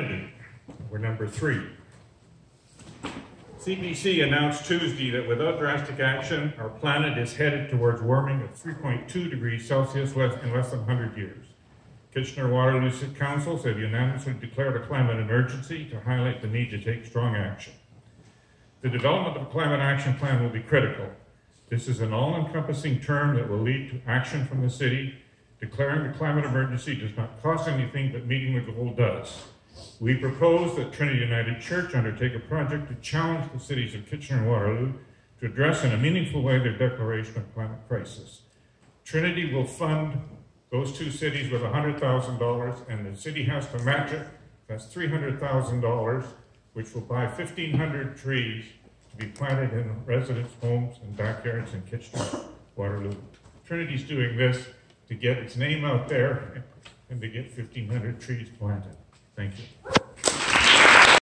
Trinity, we're number three. CBC announced Tuesday that without drastic action, our planet is headed towards warming of 3.2 degrees Celsius in less than 100 years. Kitchener-Waterloo City Councils have unanimously declared a climate emergency to highlight the need to take strong action. The development of a climate action plan will be critical. This is an all-encompassing term that will lead to action from the city. Declaring the climate emergency does not cost anything, but meeting the goal does. We propose that Trinity United Church undertake a project to challenge the cities of Kitchener and Waterloo to address in a meaningful way their declaration of climate crisis. Trinity will fund those two cities with $100,000, and the city has to match it. That's $300,000, which will buy 1,500 trees to be planted in residents' homes and backyards in Kitchener, Waterloo. Trinity's doing this to get its name out there and to get 1,500 trees planted. Thank you.